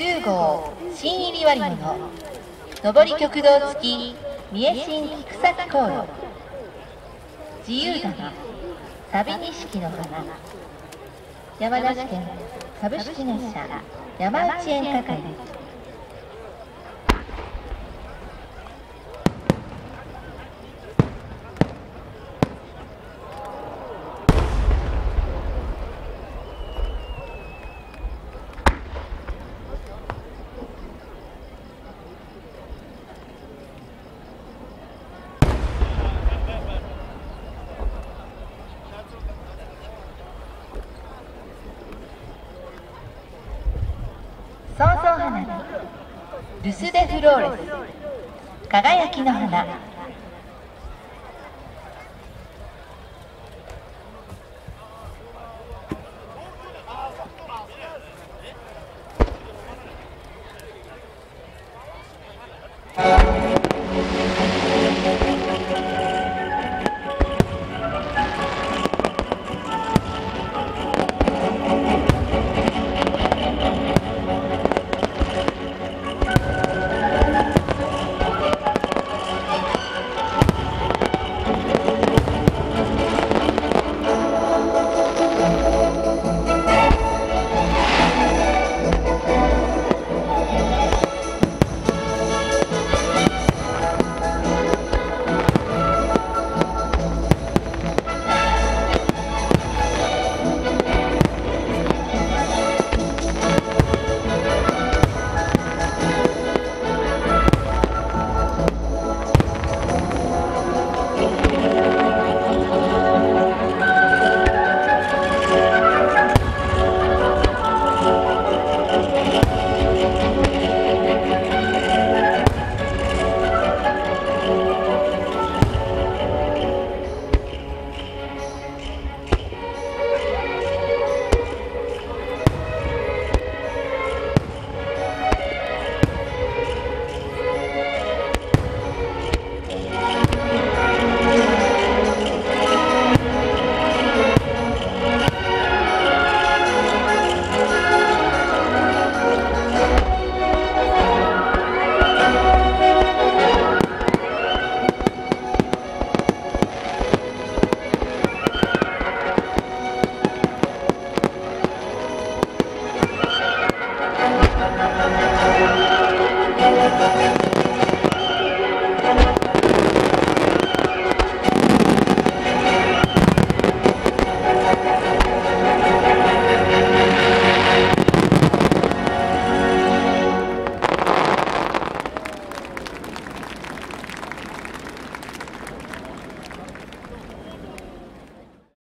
10号新入りの上り極道付き三重新菊崎航路。自由玉旅錦の花。山梨県株式会社山内演歌会創造花火ルス・デ・フローレス。輝きの花。